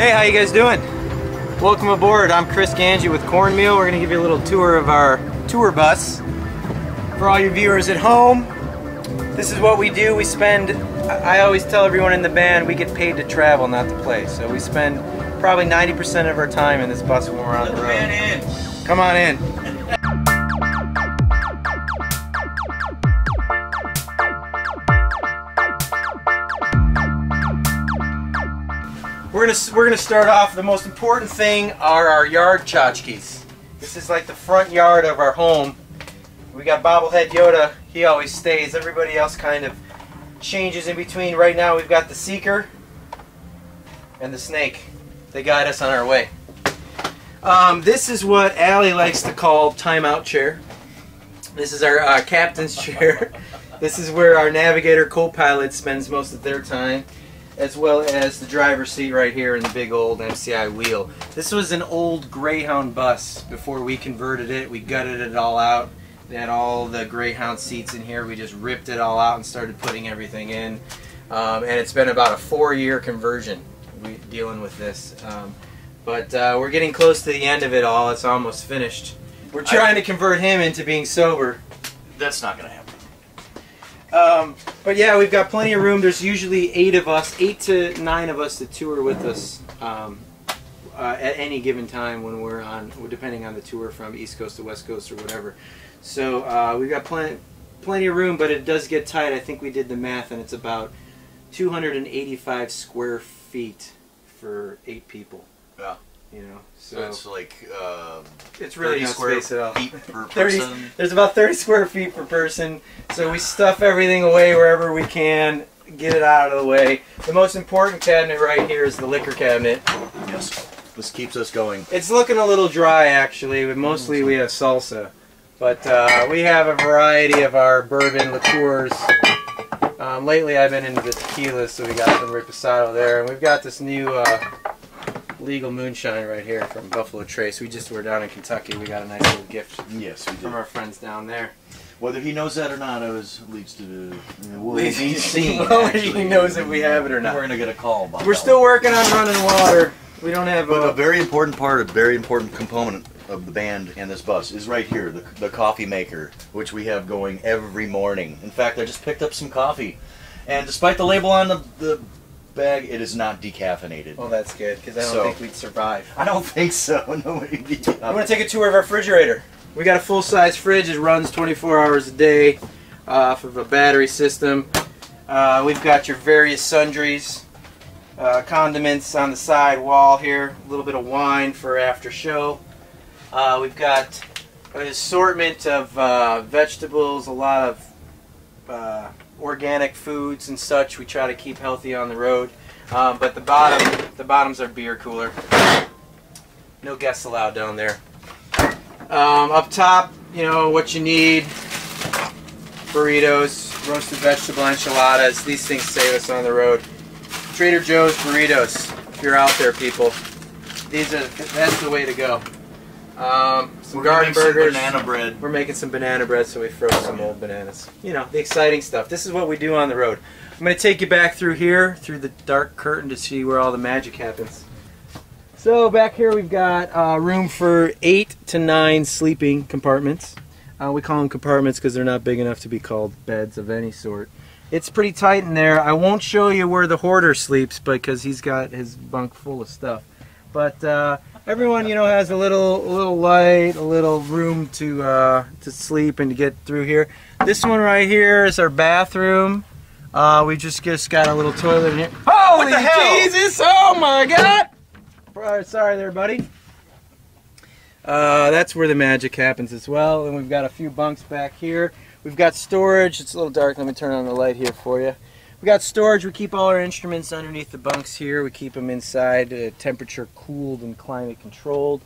Hey, how you guys doing? Welcome aboard. I'm Chris Gangi with Cornmeal. We're going to give you a little tour of our tour bus. For all your viewers at home, this is what we do. We spend, I always tell everyone in the band, we get paid to travel, not to play. So we spend probably 90% of our time in this bus when we're on the road. Come on in. We're gonna we're gonna start off. The most important thing are our yard tchotchkes. This is like the front yard of our home. We got bobblehead Yoda. He always stays. Everybody else kind of changes in between. Right now we've got the Seeker and the Snake. They guide us on our way. Um, this is what Allie likes to call timeout chair. This is our uh, captain's chair. this is where our navigator co-pilot spends most of their time as well as the driver's seat right here and the big old MCI wheel. This was an old Greyhound bus before we converted it. We gutted it all out. They had all the Greyhound seats in here. We just ripped it all out and started putting everything in. Um, and it's been about a four-year conversion we dealing with this. Um, but uh, we're getting close to the end of it all. It's almost finished. We're trying to convert him into being sober. That's not going to happen. Um, but yeah, we've got plenty of room. There's usually eight of us, eight to nine of us that tour with us um, uh, at any given time when we're on, depending on the tour from East Coast to West Coast or whatever. So uh, we've got plenty, plenty of room, but it does get tight. I think we did the math, and it's about 285 square feet for eight people. Yeah. You know, So so it's like uh, it's really 30 no square space at all. feet per 30. There's about 30 square feet per person, so we stuff everything away wherever we can, get it out of the way. The most important cabinet right here is the liquor cabinet. Yes. This keeps us going. It's looking a little dry actually, but mostly we have salsa. But uh, we have a variety of our bourbon liqueurs. Um, lately I've been into the tequila, so we got some Reposado there. And we've got this new uh, legal moonshine right here from Buffalo Trace. We just were down in Kentucky. We got a nice little gift Yes, we from our friends down there. Whether he knows that or not, it was leads to the. Will Leads- be seen. Whether he knows if we have it or not. We're gonna get a call about We're still one. working on running water. We don't have But a a. very important part, a very important component of the band and this bus is right here, the, the coffee maker, which we have going every morning. In fact, I just picked up some coffee, and despite the label on the, the bag, it is not decaffeinated. Well, that's good because I don't So- think we'd survive. I don't think so. Nobody. I'm gonna take a tour of our refrigerator. We got a full-size fridge. It runs 24 hours a day uh, off of a battery system. Uh, we've got your various sundries, uh, condiments on the side wall here. A little bit of wine for after show. Uh, we've got an assortment of uh, vegetables, a lot of uh, organic foods and such. We try to keep healthy on the road. Um, but the bottom, the bottom's our beer cooler. No guests allowed down there. Um, up top, you know what you need: burritos, roasted vegetable enchiladas. These things save us on the road. Trader Joe's burritos. If you're out there, people, these are that's the way to go. Um, some garden make some burgers. banana bread. We're making some banana bread, so we froze some old bananas. You know, the exciting stuff. This is what we do on the road. I'm going to take you back through here, through the dark curtain, to see where all the magic happens. So back here we've got uh, room for eight to nine sleeping compartments. Uh, we call them compartments because they're not big enough to be called beds of any sort. It's pretty tight in there. I won't show you where the hoarder sleeps because he's got his bunk full of stuff. But uh, everyone, you know, has a little, a little light, a little room to uh, to sleep and to get through here. This one right here is our bathroom. Uh, we just just got a little toilet in here. Holy the hell? Jesus! Oh my God! Sorry- Sorry there, buddy. Uh, that's where the magic happens as well. And we've got a few bunks back here. We've got storage. It's a little dark. Let me turn on the light here for you. We got storage. We keep all our instruments underneath the bunks here. We keep them inside, uh, temperature cooled and climate controlled.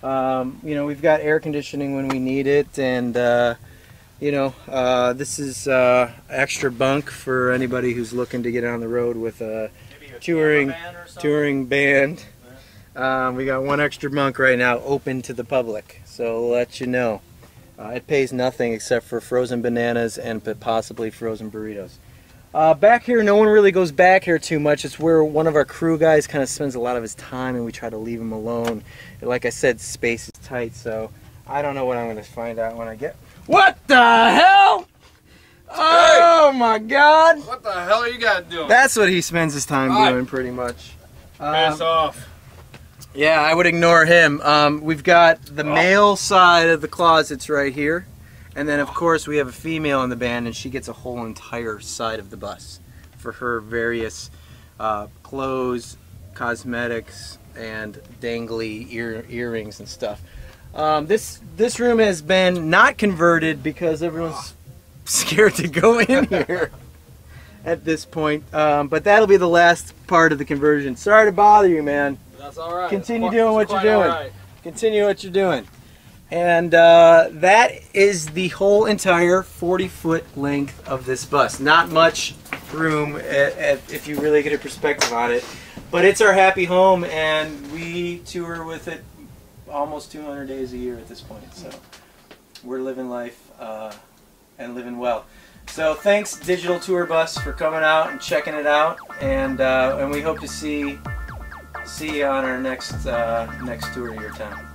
Um, you know, we've got air conditioning when we need it, and uh, you know, uh, this is uh, extra bunk for anybody who's looking to get on the road with a touring touring band. Um, we got one extra bunk right now open to the public, so we'll let you know. Uh, it pays nothing except for frozen bananas and possibly frozen burritos. Uh, back here, no one really goes back here too much. It's where one of our crew guys kind of spends a lot of his time, and we try to leave him alone. Like I said, space is tight, so I don't know what I'm going to find out when I get. What the hell? Oh my God! What the hell are you guys doing? That's what he spends his time doing, pretty much. Piss Um, off. yeah, I would ignore him. Um, we've got the male side of the closets right here. And then, of course, we have a female in the band, and she gets a whole entire side of the bus for her various uh, clothes, cosmetics, and dangly ear earrings and stuff. Um, this this room has been not converted because everyone's scared to go in here at this point. Um, but that'll be the last part of the conversion. Sorry to bother you, man. That's all right. Continue It's doing what you're doing. right. Continue what you're doing. And uh, that is the whole entire 40 foot length of this bus. Not much room at, at, if you really get a perspective on it. But it's our happy home, and we tour with it almost 200 days a year at this point. So we're living life uh, and living well. So thanks, Digital Tour Bus, for coming out and checking it out, and uh, and we hope to see see you on our next uh, next tour of your town.